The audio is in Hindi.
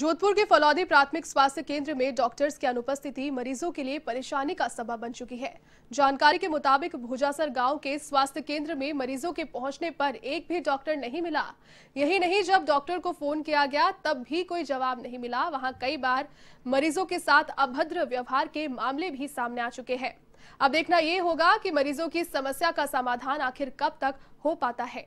जोधपुर के फलौदी प्राथमिक स्वास्थ्य केंद्र में डॉक्टर्स की अनुपस्थिति मरीजों के लिए परेशानी का सबब बन चुकी है। जानकारी के मुताबिक भुजासर गाँव के स्वास्थ्य केंद्र में मरीजों के पहुँचने पर एक भी डॉक्टर नहीं मिला। यही नहीं, जब डॉक्टर को फ़ोन किया गया, तब भी कोई जवाब नहीं मिला। वहाँ कई बार मरीजों के साथ अभद्र व्यवहार के मामले भी सामने आ चुके हैं। अब देखना ये होगा कि मरीजों की समस्या का समाधान आखिर कब तक हो पाता है।